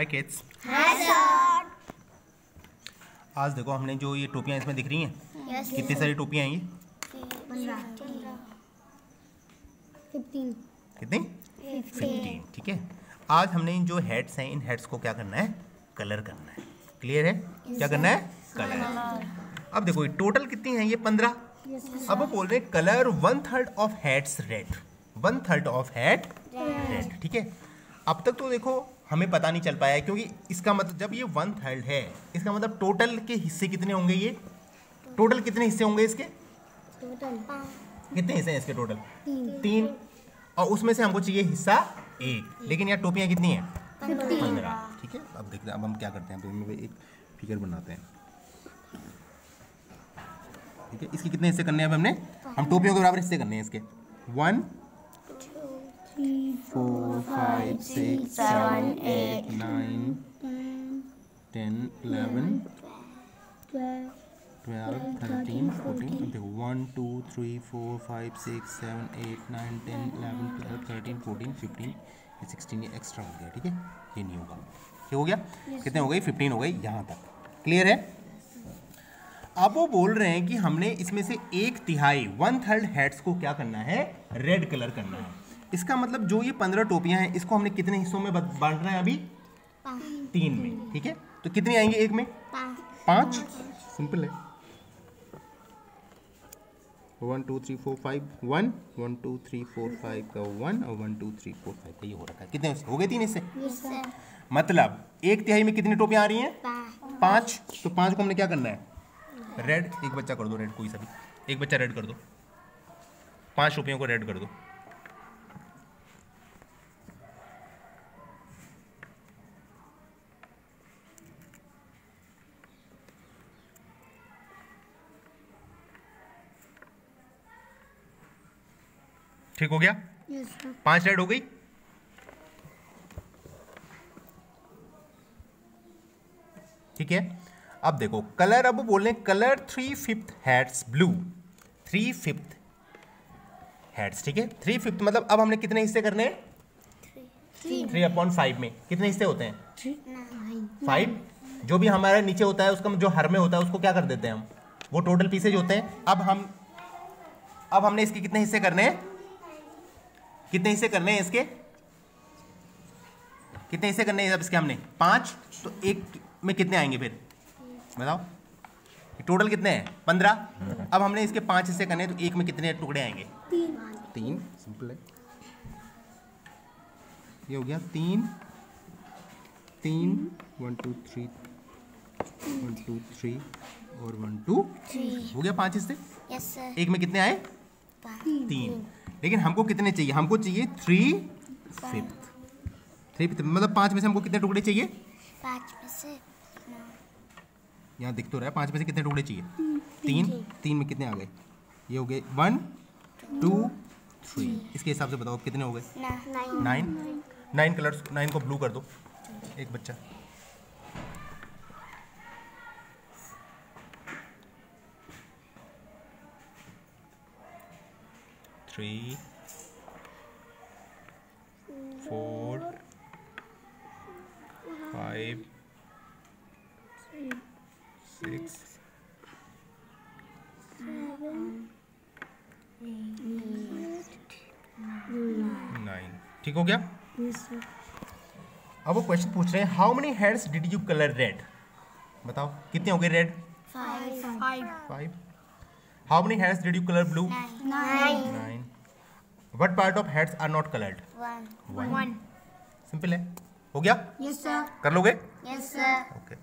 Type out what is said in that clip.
हाय kids आज देखो हमने जो ये टोपियाँ इसमें दिख रही हैं। Yes, कितनी सारी टोपियाँ हैं ये? कितनी? फिफ्टीन ठीक है। आज हमने इन जो हेड्स हैं इन हेड्स को क्या करना है? कलर करना है। क्लियर है? क्या करना है? कलर अब देखो ये टोटल कितनी है ये पंद्रह? अब वो बोल रहे colour one third of heads red one third of head red ठीक है। अब तक तो देखो हमें पता नहीं चल पाया है क्योंकि इसका मतलब जब ये वन थर्ड है इसका मतलब टोटल के हिस्से कितने होंगे ये? टोटल कितने हिस्से होंगे इसके? टोटल कितने हिस्से हैं इसके टोटल तीन. और उसमें से हमको चाहिए हिस्सा एक. लेकिन यार टोपियाँ कितनी हैं? पंद्रह. ठीक है? अब देखते हैं अब हम क्या करते हैं एक फिगर बनाते हैं. ठीक है? इसके कितने हिस्से करने हैं अब हमने? हम टोपियों के बराबर हिस्से करने हैं इसके. One eight nine ten eleven twelve thirteen fourteen fifteen sixteen ये एक्स्ट्रा हो गया ठीक है ये नहीं होगा क्या हो गया कितने हो गई फिफ्टीन हो? गई यहाँ तक क्लियर है? अब वो बोल रहे हैं कि हमने इसमें से एक तिहाई वन थर्ड हेड्स को क्या करना है? रेड कलर करना है। इसका मतलब जो ये पंद्रह टोपियाँ हैं इसको हमने कितने हिस्सों में बट- बांट रहे हैं अभी? तीन में ठीक है? तो कितनी आएँगी एक में? पाँच। सिंपल है। One two three four five one. One two three four five का वन और one two three four five का ये हो रखा है। कितने? हो गए तीन हिस्से? मतलब एक तिहाई में कितनी टोपियाँ आ रही हैं? पाँच। तो पाँच को हमने क्या करना है? रेड एक बच्चा कर दो रेड कोई सा भी। एक बच्चा रेड कर दो। पाँच टोपियों को रेड कर दो। ठीक हो गया? यस सर पाँच रेड हो गई? ठीक है? अब देखो कलर अब बोल रहे colour three fifth heads blue three fifth heads ठीक है? थ्री फिफ्थ मतलब अब हमने कितने हिस्से करने हैं? थ्री अपॉन फाइव में। कितने हिस्से होते हैं? फाइव जो भी हमारा नीचे होता है उसका जो हर में होता है उसको क्या कर देते हैं हम? वो टोटल पीसेज होते हैं। अब हम अब हमने इसके कितने हिस्से करने हैं? कितने हिस्से करने हैं इसके? कितने हिस्से करने हैं इसके हमने? पाँच? तो एक में कितने आएँगे फिर? बताओ। टोटल कितने हैं? पंद्रह? अब हमने इसके पाँच हिस्से करने हैं तो एक में कितने टुकड़े आएँगे? तीन। तीन? सिंपल है। ये हो गया तीन। तीन one two three one two three और वन टू हो गया पाँच हिस्से? यस सर एक में कितने आए? तीन। लेकिन हमको कितने चाहिए? हमको चाहिए थ्री फिफ्थ थ्री फिफ्थ मतलब पाँच में से हमको कितने टुकड़े चाहिए? पाँच में से यहाँ दिख तो रहा है पाँच में से कितने टुकड़े चाहिए? तीन तीन? में कितने आ गए? ये हो गए वन टू थ्री इसके हिसाब से बताओ कितने हो गए? नाइन नाइन कलर्स नाइन को ब्लू कर दो एक बच्चा। Three four five six nine ठीक हो गया? अब वो क्वेश्चन पूछ रहे हैं how many heads did you colour red बताओ कितने हो गए red five five how many heads did you colour blue nine nine what part of heads are not coloured one one simple है हो गया यस सर कर लोगे yes sir okay